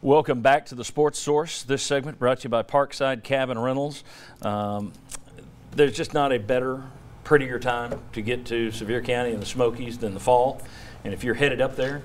Welcome back to the Sports Source. This segment brought to you by Parkside Cabin Rentals. Um, there's just not a better, prettier time to get to Sevier County and the Smokies than the fall. And if you're headed up there,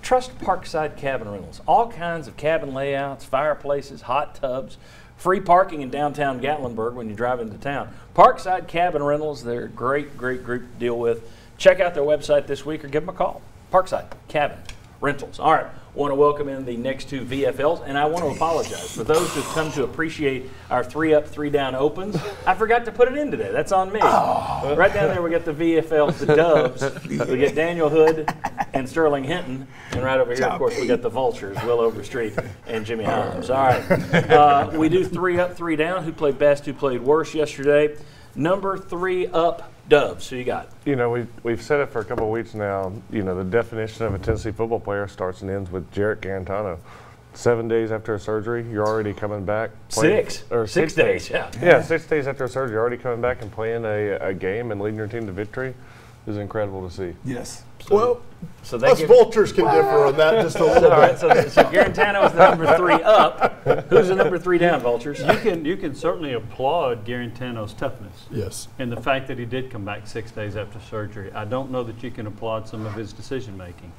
trust Parkside Cabin Rentals. All kinds of cabin layouts, fireplaces, hot tubs, free parking in downtown Gatlinburg when you drive into town. Parkside Cabin Rentals, they're a great, great group to deal with. Check out their website this week or give them a call. Parkside Cabin Rentals. All right, want to welcome in the next two VFLs, and I want to apologize for those who've come to appreciate our three up, three down opens. I forgot to put it in today. That's on me. Oh. Right down there, we got the VFLs, the Doves. We get Daniel Hood and Sterling Hinton, and right over here, of course, we got the Vultures, Will Overstreet and Jimmy Holmes. All right, uh, we do three up, three down. Who played best? Who played worse yesterday? Number three up, Doves. Who you got? You know, we've, we've said it for a couple of weeks now. You know, the definition of a Tennessee football player starts and ends with Jarrett Guarantano. Seven days after a surgery, you're already coming back. playing- Six. Or Six days, yeah. Yeah, six days after a surgery, you're already coming back and playing a, a game and leading your team to victory is incredible to see. Yes. Well, So they us give- vultures can differ on that just a little All right, bit. so, so Guarantano is the number three up. Who's the number three down, Vultures? You can you can certainly applaud Guarantano's toughness Yes. and the fact that he did come back six days after surgery. I don't know that you can applaud some of his decision making.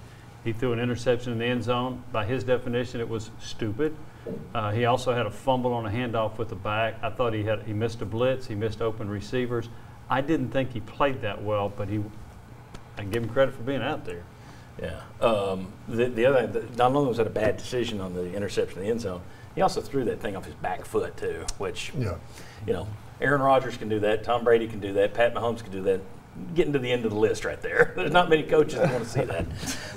He threw an interception in the end zone. By his definition, it was stupid. Uh, he also had a fumble on a handoff with the back. I thought he had he missed a blitz. He missed open receivers. I didn't think he played that well, but he. I give him credit for being out there. Yeah. Um, the, the other, the, not only was that a bad decision on the interception in the end zone, he also threw that thing off his back foot too, which, Yeah. you know, Aaron Rodgers can do that, Tom Brady can do that, Pat Mahomes can do that. Getting to the end of the list right there. There's not many coaches that want to see that.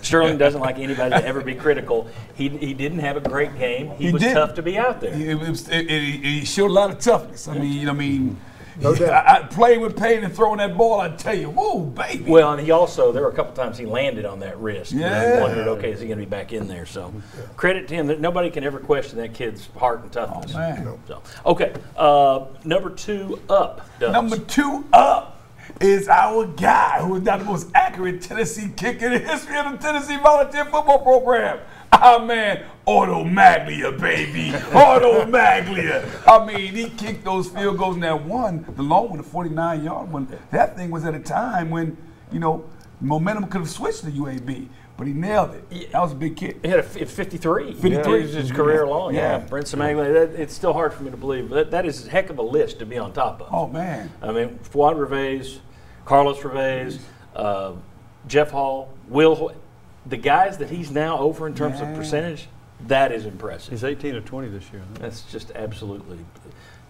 Sterling doesn't like anybody to ever be critical. He, he didn't have a great game. He, He was didn't. tough to be out there. It, was, it, it, it showed a lot of toughness. I mean, you know, I mean, No doubt. I, I playing with pain and throwing that ball. I tell you, whoa, baby. Well, and he also there were a couple times he landed on that wrist. and I Yeah. wondered, okay, is he going to be back in there? So, credit to him. that Nobody can ever question that kid's heart and toughness. Oh, man. So, okay, uh, number two up. Dubs. Number two up is our guy who is now the most accurate Tennessee kicker in the history of the Tennessee Volunteer Football Program. Our man, Automaglia, baby. Automaglia. I mean, he kicked those field goals and that one, the long one, the 49 yard one. That thing was at a time when, you know, momentum could have switched to UAB, but he nailed it. That was a big kick. He had a f- 53. 53. It was his career long. Yeah, Yeah. Brent Cimaglia. That, it's still hard for me to believe. But that, that is a heck of a list to be on top of. Oh, man. I mean, Fuad Reveiz, Carlos Reveiz, uh, Jeff Hall, Will, Ho- the guys that he's now over in terms of percentage, that is impressive. He's 18 or 20 this year. That's just absolutely.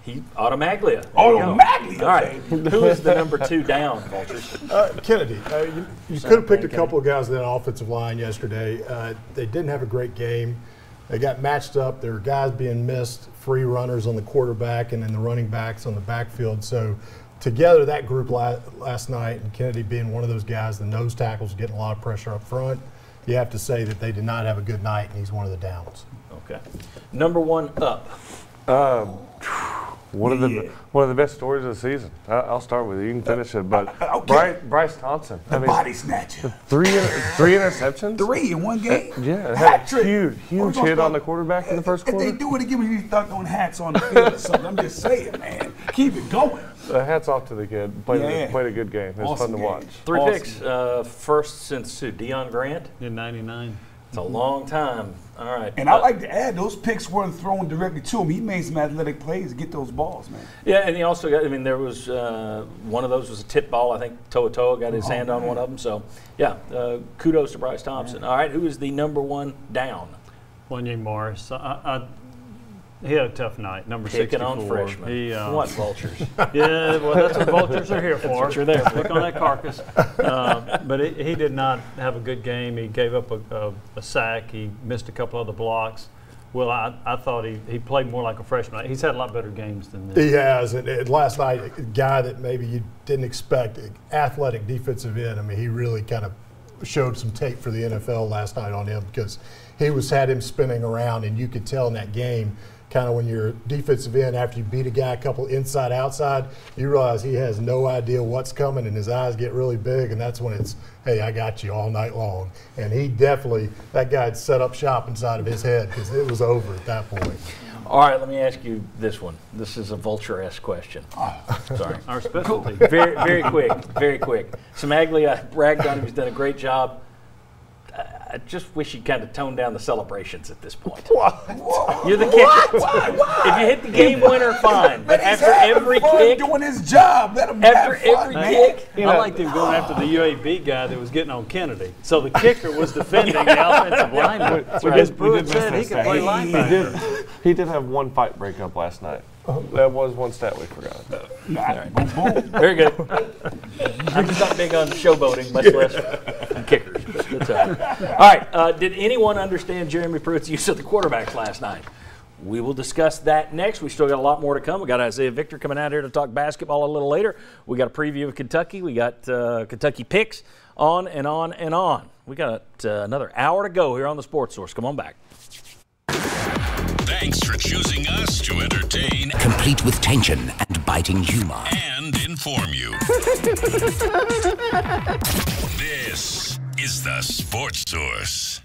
He Automaglia. There you. Automaglia, All right. Who is the number two down, Vultures? Uh, Kennedy, uh, you, you could have picked a couple of guys in that offensive line yesterday. Uh, they didn't have a great game. They got matched up. There were guys being missed, free runners on the quarterback, and then the running backs on the backfield. So, together, that group la- last night, and Kennedy being one of those guys, the nose tackles getting a lot of pressure up front. You have to say that they did not have a good night, and he's one of the downs. Okay. Number one up. Um, One of the one of the best stories of the season. I, I'll start with it. You can finish it, but Okay. Bryce, Bryce Thompson. I The mean, body snatcher. three three interceptions. Three in one game? Yeah, it had a huge, huge hit on the quarterback in the first quarter. If they do it again, we need to start throwing hats on the field or something. I'm just saying, man. Keep it going. Uh, hats off to the kid. Played, Yeah. a, played a good game. It was Awesome fun to game. watch. Three Awesome. picks. Uh, first since who? Deon Grant. In 99. It's a long time. All right. And I like to add, those picks weren't thrown directly to him. He made some athletic plays to get those balls, man. Yeah, and he also got. I mean, there was uh, one of those was a tip ball. I think Toa Toa got his Oh, hand on one of them. So, yeah, uh, kudos to Bryce Thompson. All right, who is the number one down? Wanya Morris. I, I, he had a tough night. Number Picking 64. on freshmen. He, uh, what vultures? Yeah, well, that's what vultures are here for. what you're there Look on that carcass. Uh, but he, he did not have a good game. He gave up a, a, a sack. He missed a couple other blocks. Well, I, I thought he, he played more like a freshman. He's had a lot better games than this. He has, and, and last night, a guy that maybe you didn't expect, athletic defensive end. I mean, he really kind of showed some tape for the NFL last night on him because he was had him spinning around, and you could tell in that game kind of when you're defensive end after you beat a guy a couple inside outside, you realize he has no idea what's coming, and his eyes get really big, and that's when it's, hey, I got you all night long. And he definitely, that guy had set up shop inside of his head because it was over at that point. All right, let me ask you this one. This is a vulture-esque question. Ah. Sorry. Our specialty. very, very quick, very quick. Cimaglia ragged on him. He's done a great job. I- I just wish he'd kind of tone down the celebrations at this point. What? You're the kicker. If you hit the game winner, fine. But Man, he's after every fun kick, doing his job. Let him after have fun, every man. kick, I liked him going after the UAB guy that was getting on Kennedy. So the kicker was defending the offensive lineman. Because Pruitt miss said he could play linebacker. He did, he did have one fight breakup last night. That was one stat we forgot. very good. I'm just not big on showboating, much less on kickers. But that's all right. All right. Uh, did anyone understand Jeremy Pruitt's use of the quarterbacks last night? We will discuss that next. We still got a lot more to come. We got Isaiah Victor coming out here to talk basketball a little later. We got a preview of Kentucky. We got uh, Kentucky picks on and on and on. We got uh, another hour to go here on the Sports Source. Come on back. Thanks for choosing us to entertain complete with tension and biting humor. and inform you. this is the Sports Source.